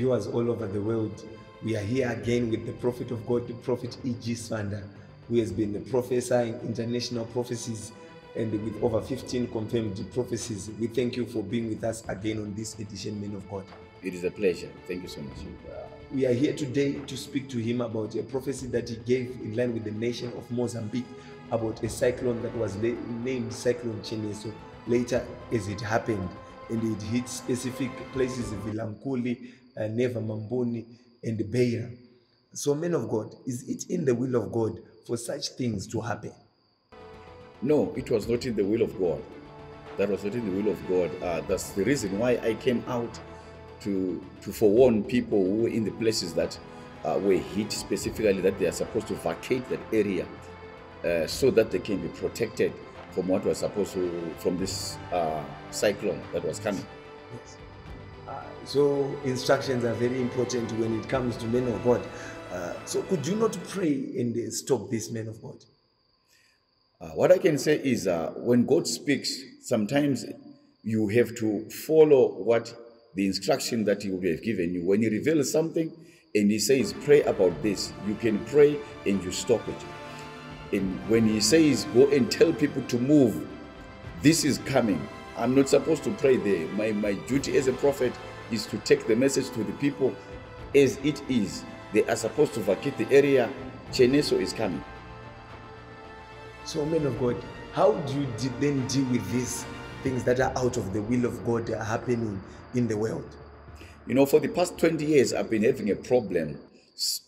viewers all over the world. We are here again with the prophet of God, the prophet E.G. Sibanda, who has been a professor in international prophecies and with over 15 confirmed prophecies. We thank you for being with us again on this edition, Men of God. It is a pleasure. Thank you so much. We are here today to speak to him about a prophecy that he gave in line with the nation of Mozambique about a cyclone that was named Cyclone Cheneso later as it happened. And it hit specific places, in Vilankuli, uh, Neva Mamboni, and Beira. So, men of God, is it in the will of God for such things to happen? No, it was not in the will of God. That was not in the will of God. Uh, that's the reason why I came out to to forewarn people who were in the places that uh, were hit specifically that they are supposed to vacate that area uh, so that they can be protected from what was supposed to from this uh, cyclone that was coming. Yes. So instructions are very important when it comes to men of God. Uh, so could you not pray and stop this men of God? Uh, what I can say is uh, when God speaks, sometimes you have to follow what the instruction that He would have given you. When He reveals something and He says, pray about this, you can pray and you stop it. And when He says, go and tell people to move, this is coming. I'm not supposed to pray there. My, my duty as a prophet is to take the message to the people as it is. They are supposed to vacate the area. Cheneso is coming. So, men of God, how do you de- then deal with these things that are out of the will of God that are happening in the world? You know, for the past 20 years, I've been having a problem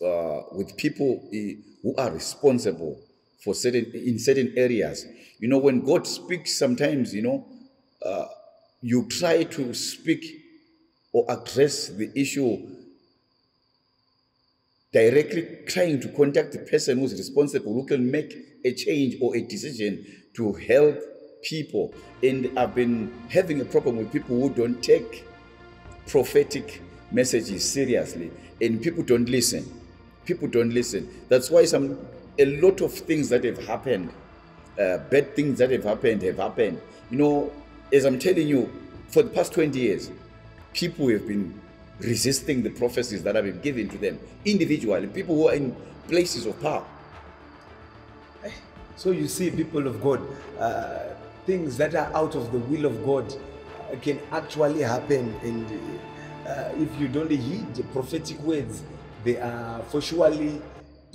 uh, with people eh, who are responsible for certain in certain areas. You know, when God speaks, sometimes you know, uh, you try to speak or address the issue directly, trying to contact the person who's responsible, who can make a change or a decision to help people. And I've been having a problem with people who don't take prophetic messages seriously. And people don't listen. People don't listen. That's why some a lot of things that have happened uh, bad things that have happened have happened. You know as i'm telling you for the past 20 years people have been resisting the prophecies that have been given to them individually people who are in places of power So you see, people of God, uh, things that are out of the will of God uh, can actually happen. And uh, if you don't heed the prophetic words, they are for surely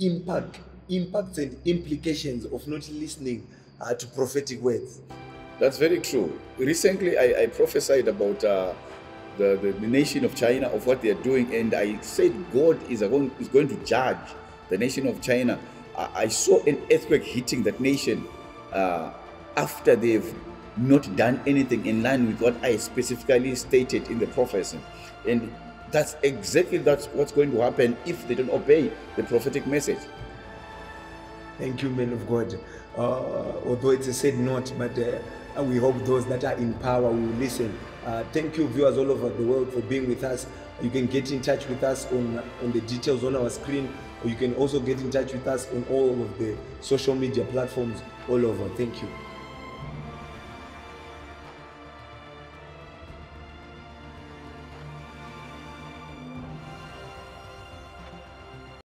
impact, impacts and implications of not listening uh, to prophetic words. That's very true. Recently, I, I prophesied about uh, the, the, the nation of China, of what they are doing, and I said God is, going, is going to judge the nation of China. I, I saw an earthquake hitting that nation uh, after they've not done anything in line with what I specifically stated in the prophecy. And that's exactly that's what's going to happen if they don't obey the prophetic message. Thank you, men of God. Uh, although it's a sad note, but uh, we hope those that are in power will listen. Uh, thank you, viewers all over the world, for being with us. You can get in touch with us on, on the details on our screen, or you can also get in touch with us on all of the social media platforms all over. Thank you.